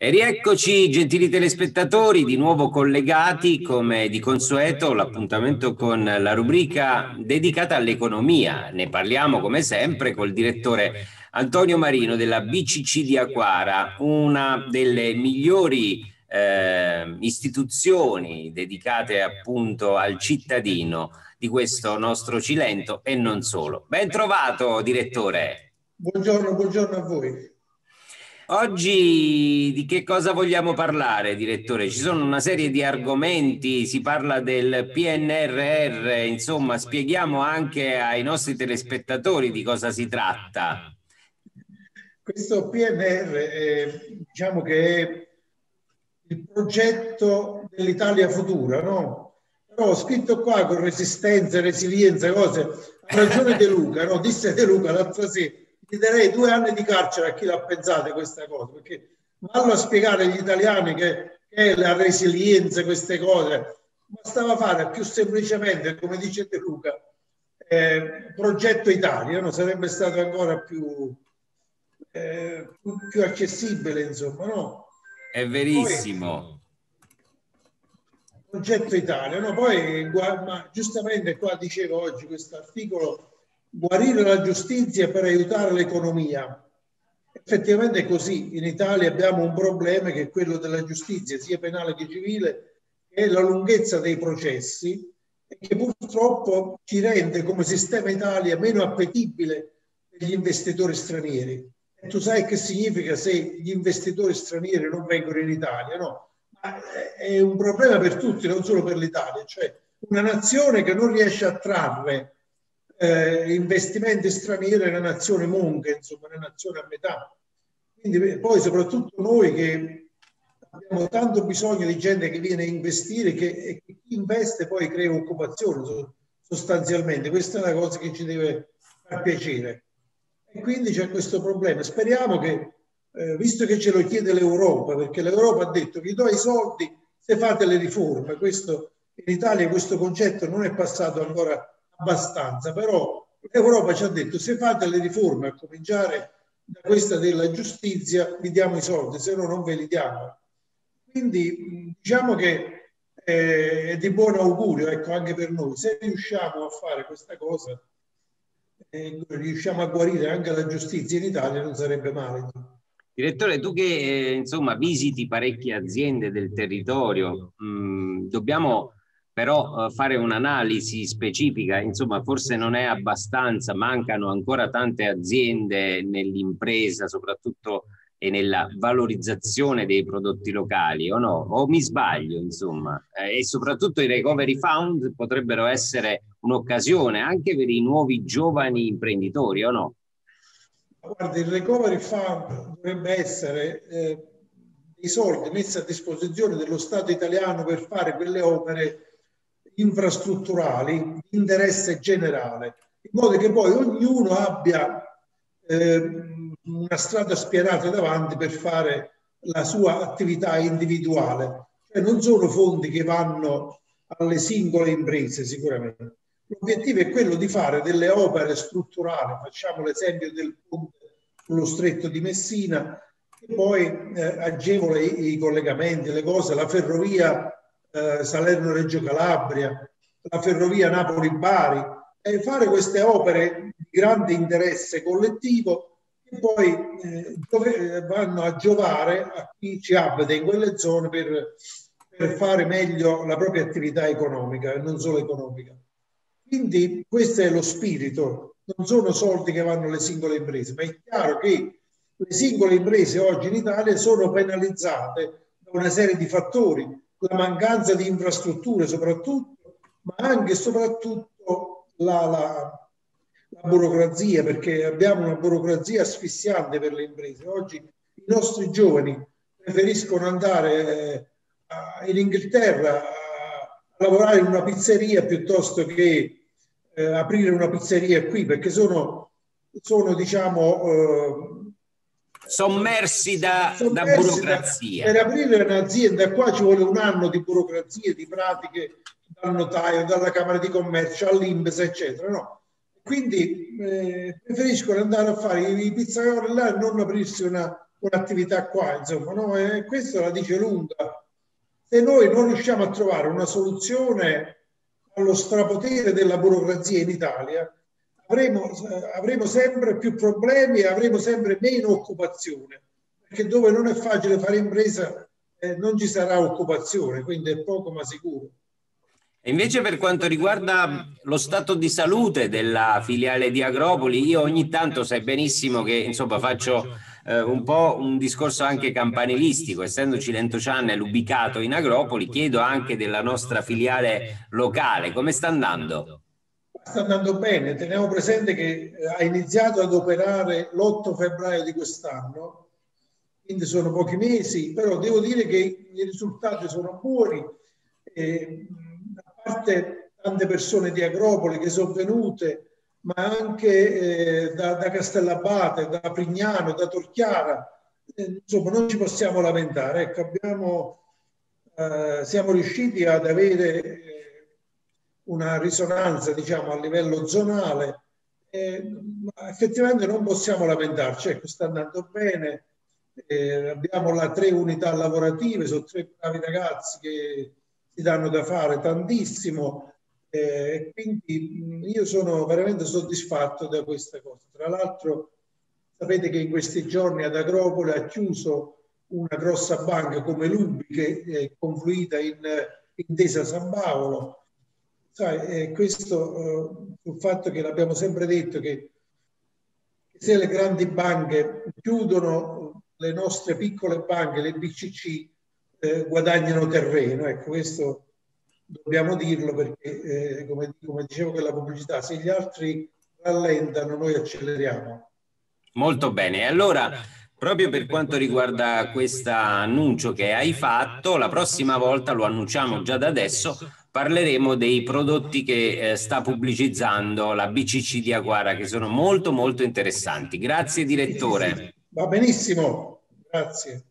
E rieccoci, gentili telespettatori, di nuovo collegati come di consueto l'appuntamento con la rubrica dedicata all'economia. Ne parliamo come sempre col direttore Antonio Marino della BCC di Aquara, una delle migliori eh, istituzioni dedicate appunto al cittadino di questo nostro Cilento e non solo. Ben trovato, direttore. Buongiorno, buongiorno a voi. Oggi di che cosa vogliamo parlare, direttore? Ci sono una serie di argomenti, si parla del PNRR, insomma, spieghiamo anche ai nostri telespettatori di cosa si tratta. Questo PNR è, diciamo che è il progetto dell'Italia futura, no? Però ho scritto qua con resistenza, resilienza, cose. Ragione De Luca, no? Disse De Luca l'altra sera gli darei due anni di carcere a chi l'ha pensato questa cosa, perché vanno a spiegare agli italiani che, che è la resilienza, queste cose, bastava fare più semplicemente, come dice De Luca, eh, progetto Italia, no? sarebbe stato ancora più, eh, più, più, accessibile, insomma, no? È verissimo. Poi, progetto Italia, no? Poi, ma giustamente qua dicevo oggi questo articolo guarire la giustizia per aiutare l'economia. Effettivamente è così. In Italia abbiamo un problema che è quello della giustizia, sia penale che civile, che è la lunghezza dei processi e che purtroppo ci rende come sistema Italia meno appetibile per gli investitori stranieri. E tu sai che significa se gli investitori stranieri non vengono in Italia, no? È un problema per tutti, non solo per l'Italia, cioè una nazione che non riesce a trarre eh, investimenti stranieri nella nazione monca, insomma, nella nazione a metà. Quindi poi soprattutto noi che abbiamo tanto bisogno di gente che viene a investire che, e che chi investe poi crea occupazione sostanzialmente. Questa è la cosa che ci deve far piacere. E quindi c'è questo problema. Speriamo che, eh, visto che ce lo chiede l'Europa, perché l'Europa ha detto vi do i soldi se fate le riforme, questo, in Italia questo concetto non è passato ancora abbastanza, però l'Europa ci ha detto se fate le riforme a cominciare da questa della giustizia vi diamo i soldi, se no non ve li diamo. Quindi diciamo che eh, è di buon augurio ecco, anche per noi, se riusciamo a fare questa cosa, eh, riusciamo a guarire anche la giustizia in Italia, non sarebbe male. Direttore, tu che eh, insomma visiti parecchie aziende del territorio, mh, dobbiamo però eh, fare un'analisi specifica, insomma, forse non è abbastanza, mancano ancora tante aziende nell'impresa, soprattutto e nella valorizzazione dei prodotti locali, o no? O mi sbaglio, insomma? Eh, e soprattutto i recovery fund potrebbero essere un'occasione anche per i nuovi giovani imprenditori, o no? Guarda, il recovery fund dovrebbe essere eh, dei soldi messi a disposizione dello Stato italiano per fare quelle opere infrastrutturali di interesse generale, in modo che poi ognuno abbia eh, una strada spianata davanti per fare la sua attività individuale. Cioè non sono fondi che vanno alle singole imprese sicuramente. L'obiettivo è quello di fare delle opere strutturali, facciamo l'esempio del ponte sullo stretto di Messina, che poi eh, agevola i, i collegamenti, le cose, la ferrovia eh, Salerno-Reggio Calabria, la ferrovia Napoli-Bari, e fare queste opere di grande interesse collettivo che poi eh, dove vanno a giovare a chi ci abita in quelle zone per, per fare meglio la propria attività economica e non solo economica. Quindi questo è lo spirito, non sono soldi che vanno alle singole imprese, ma è chiaro che le singole imprese oggi in Italia sono penalizzate da una serie di fattori la mancanza di infrastrutture soprattutto, ma anche e soprattutto la, la, la, burocrazia, perché abbiamo una burocrazia asfissiante per le imprese. Oggi i nostri giovani preferiscono andare eh, in Inghilterra a, lavorare in una pizzeria piuttosto che eh, aprire una pizzeria qui, perché sono, sono diciamo, eh, sommersi da, sommersi da burocrazia. Da, per aprire un'azienda qua ci vuole un anno di burocrazia, di pratiche dal notaio, dalla Camera di Commercio, all'Inps, eccetera. No? Quindi eh, preferiscono andare a fare i pizzaioli là e non aprirsi una, un'attività qua, insomma, no? E questo la dice lunga. Se noi non riusciamo a trovare una soluzione allo strapotere della burocrazia in Italia, avremo, avremo sempre più problemi e avremo sempre meno occupazione, perché dove non è facile fare impresa eh, non ci sarà occupazione, quindi è poco ma sicuro. Invece per quanto riguarda lo stato di salute della filiale di Agropoli, io ogni tanto sai benissimo che insomma faccio eh, un po' un discorso anche campanilistico, essendoci Lento Channel ubicato in Agropoli, chiedo anche della nostra filiale locale, come sta andando? Sta andando bene, teniamo presente che eh, ha iniziato ad operare l'8 febbraio di quest'anno, quindi sono pochi mesi, però devo dire che i risultati sono buoni. Eh, parte tante persone di Agropoli che sono venute, ma anche eh, da, da, Castellabate, da Prignano, da Torchiara. Eh, insomma, non ci possiamo lamentare. Ecco, abbiamo, eh, siamo riusciti ad avere una risonanza, diciamo, a livello zonale. ma effettivamente non possiamo lamentarci. Ecco, sta andando bene. Eh, abbiamo la tre unità lavorative, sono tre bravi ragazzi che si danno da fare tantissimo eh, quindi io sono veramente soddisfatto da questa cosa. Tra l'altro sapete che in questi giorni ad Agropoli ha chiuso una grossa banca come l'Ubi che è confluita in Intesa San Paolo. Sai, eh, questo eh, sul fatto che l'abbiamo sempre detto che se le grandi banche chiudono le nostre piccole banche, le BCC, eh, guadagnano terreno. Ecco, questo dobbiamo dirlo perché, eh, come, come dicevo con la pubblicità, se gli altri rallentano, noi acceleriamo. Molto bene. Allora, proprio per quanto riguarda questo annuncio che hai fatto, la prossima volta, lo annunciamo già da adesso, parleremo dei prodotti che eh, sta pubblicizzando la BCC di Aguara, che sono molto molto interessanti. Grazie direttore. Va benissimo, grazie.